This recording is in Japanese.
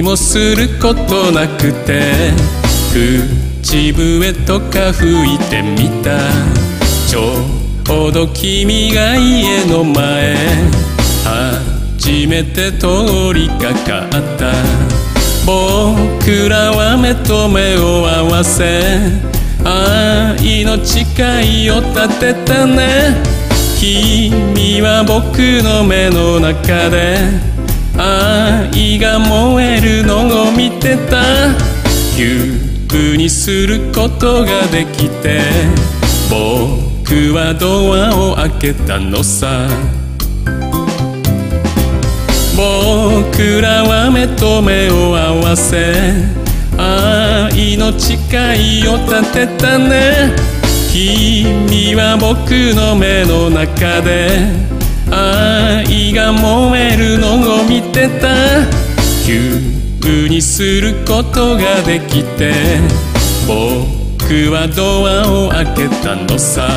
をすることなくて口笛とか吹いてみた。ちょうど君が家の前初めて通りかかった。僕らは目と目を合わせ愛の誓いを立てたね。君は僕の目の中で愛が燃のを見てた。急にすることができて。僕はドアを開けたのさ。僕らは目と目を合わせ。愛の誓いを立てたね。君は僕の目の中で。愛が燃えるのを見てた。急にすることができて僕はドアを開けたのさ。